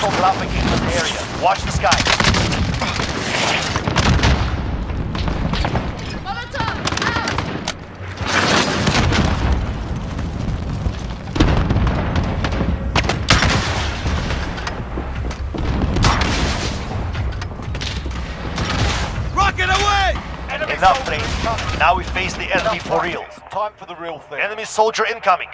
Hostile dropping into the area. Watch the sky. Molotov! Rocket away! Enough training. Now we face the enemy for real. Time for the real thing. Enemy soldier incoming.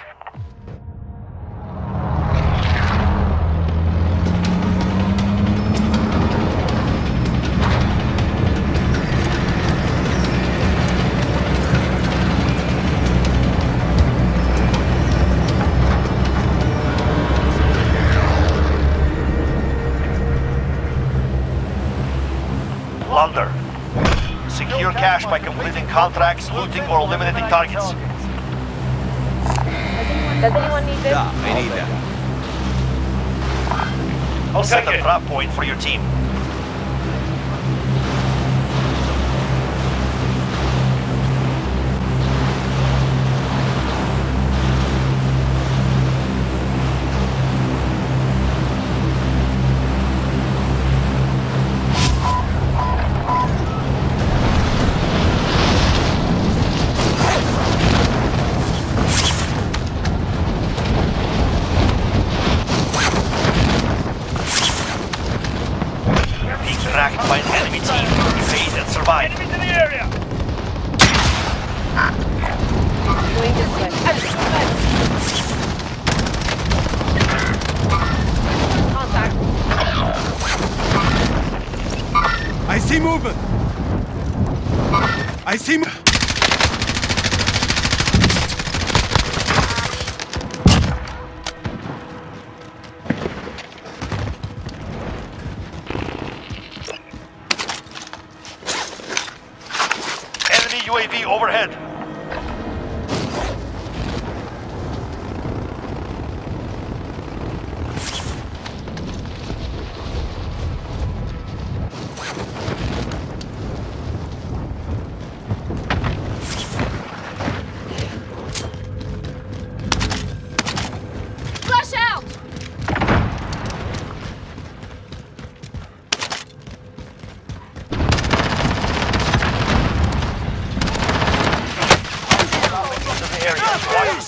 Completing looting, or eliminating targets. Does anyone need this? Yeah, I need that. I'll set a trap point for your team. Tracked by an enemy team. Evade and survive. Enemies in the area! Going this way. Contact. I see movement! I see mo- UAV overhead.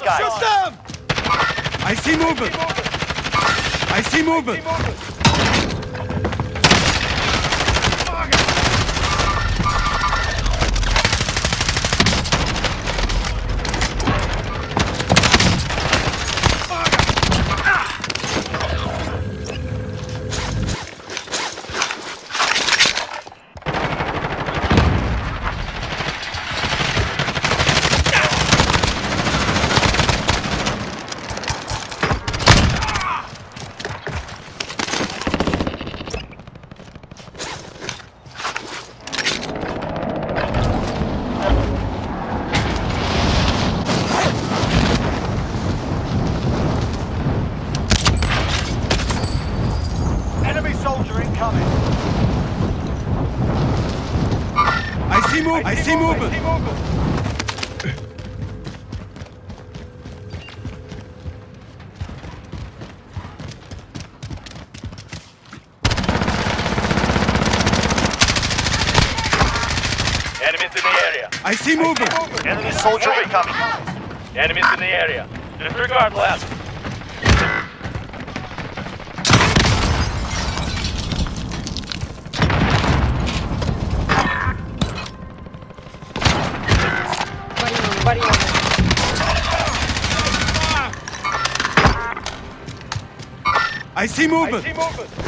Skies. Shoot them! I see movement! I see movement! Enemy soldier incoming. I see move! I see movement! Enemies in the area. I see movement! Enemy soldier incoming. Enemies in the area. Disregard last. Buddy on me. I see movement! see movement.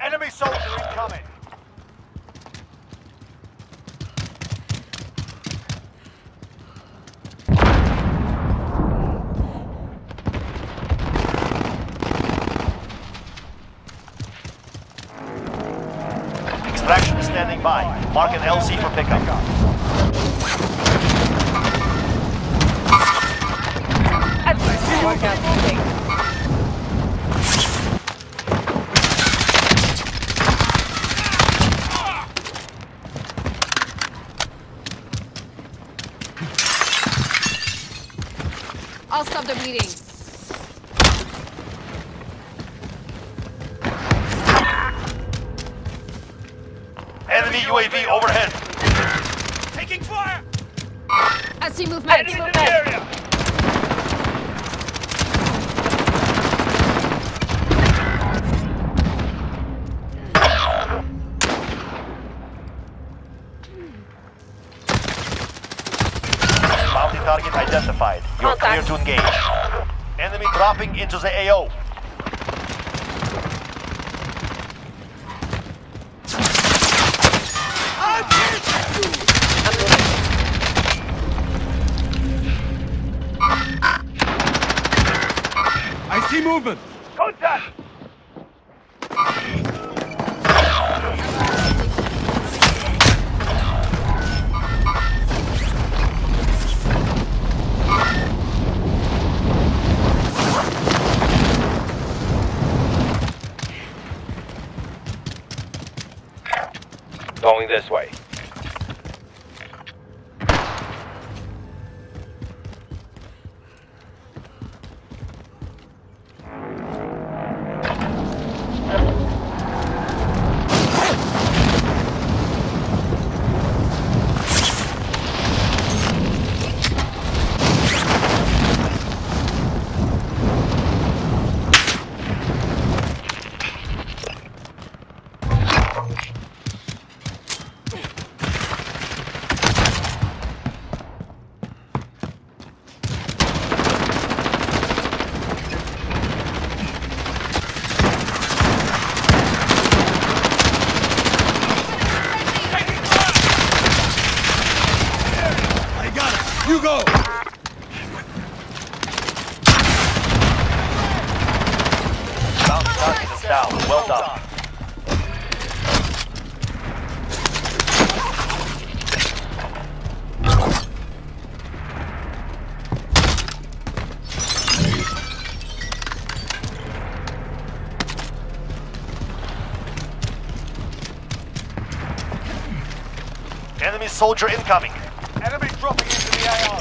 Enemy soldier incoming. Extraction is by. Mark an LZ for pickup. I'll stop the bleeding. Enemy UAV overhead. Taking fire! I see movement. Enemy movement. Bounty target identified. You're clear to engage. Enemy dropping into the AO. Movement. Contact! Going this way. Soldier incoming. Enemy dropping into the AR.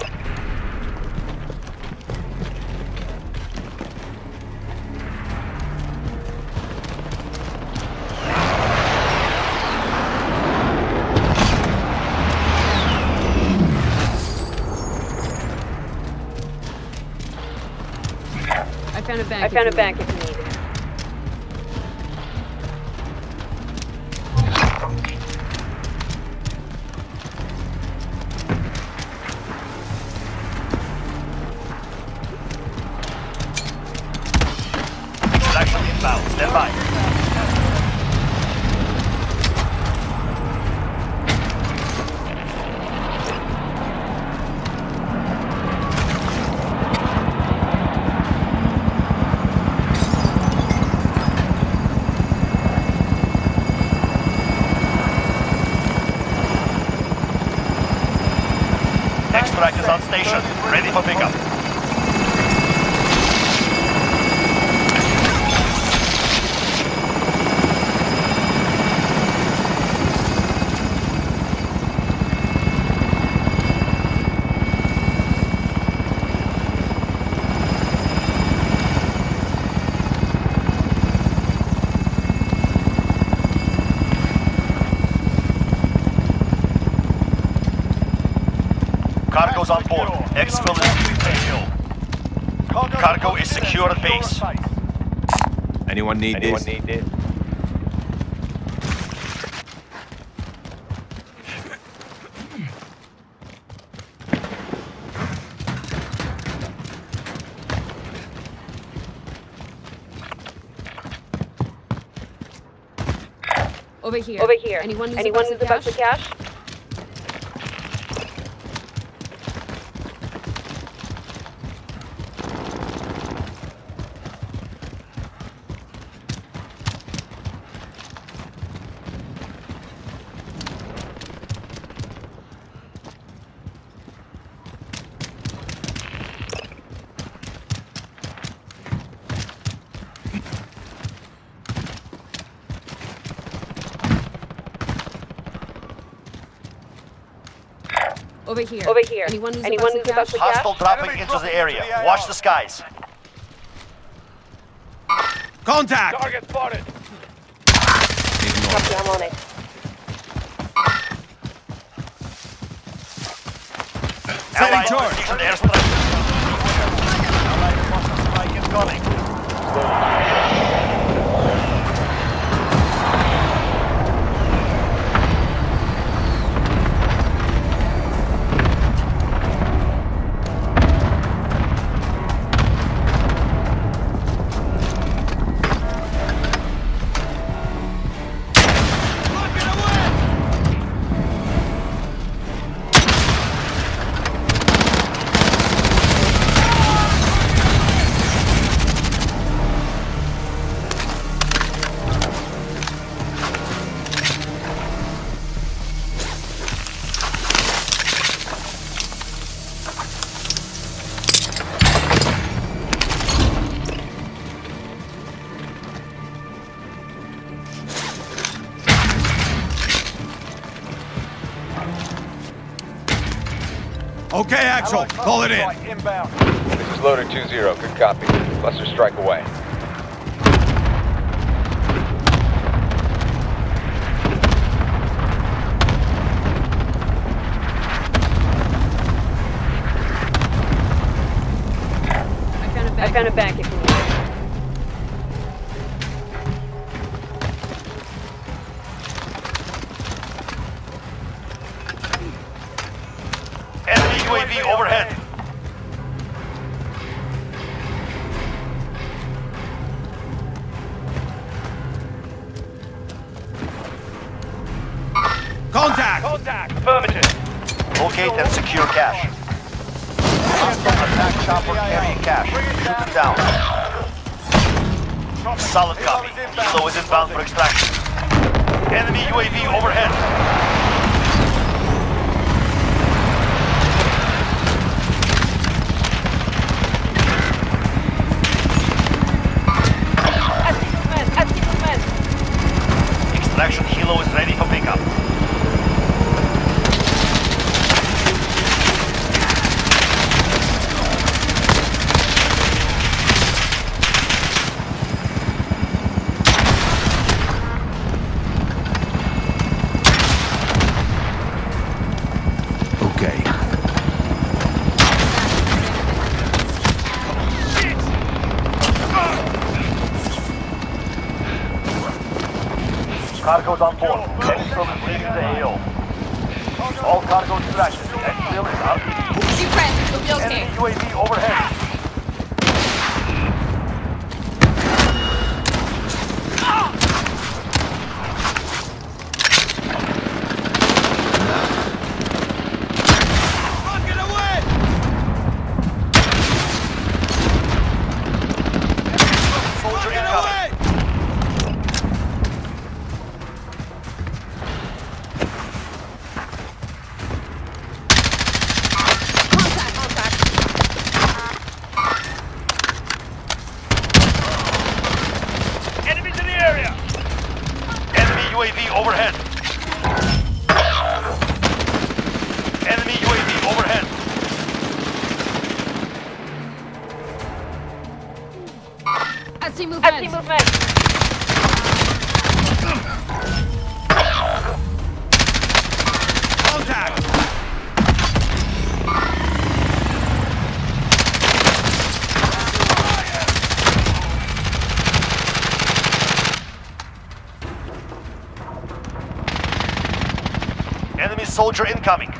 I found a bank. I found a you bank if you need Station. Ready for pickup. Cargo's on board. Exfil is Cargo Cargo is secure at base. Anyone need Anyone this? need this? Over here. Over here. Anyone needs Anyone a needs a box box of of cash? Over here. Over here. Anyone needs Anyone a needs a box box of of cash? Hostile dropping into the area. the Watch the skies. Contact! Target spotted. Copy, I'm on it. Setting Allied charge. precision airstrike. Allied cluster strike incoming. Okay, Axel. Allied Call it in. This is Loader 2-0. Good copy. Cluster strike away. I found a back I found a bag if you need secure cache. Hostile attack chopper carrying cache. Shoot it down. Solid copy. Helo is inbound for extraction. Enemy UAV overhead. I see movement! I see movement! Extraction helo is ready for pickup. Okay. Cargo's on board. Exfil is leaving the AO. All cargo distractions. Exfil is out. Be friends. We'll be okay. Enemy UAV overhead. Rocket away! Soldier Rocket incoming. away! Contact. Contact. Enemies in the area. Enemy UAV overhead. Enemy UAV overhead. I see movement. I see movement! Enemy soldier incoming.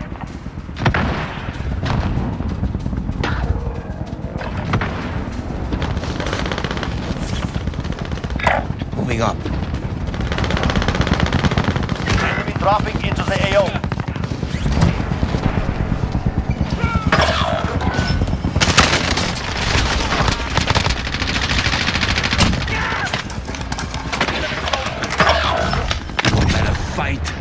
Moving up. Enemy dropping into the AO. Fight.